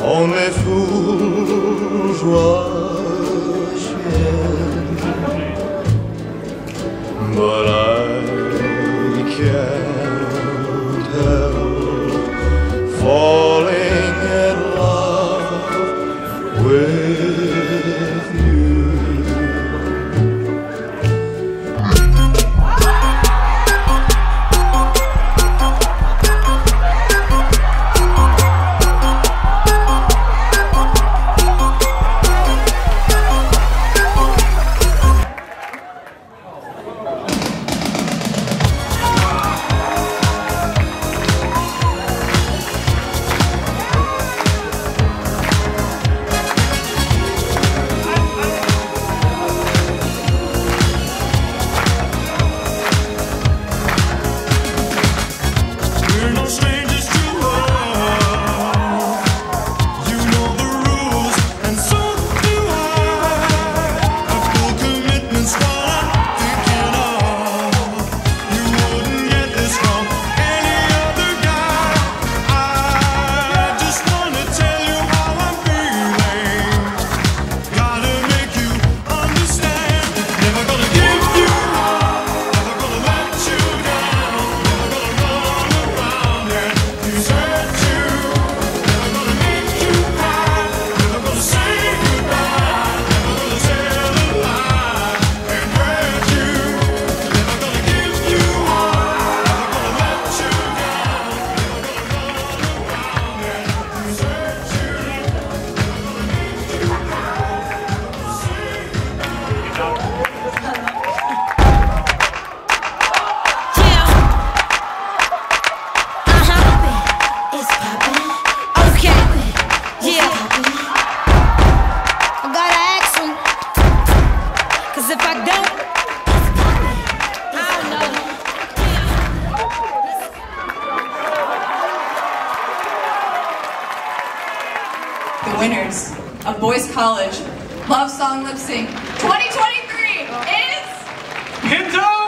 Only fools rush in, but I can't. winners of Boys College Love Song Lip Sync 2023 is... Pinto!